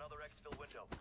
another exfil window.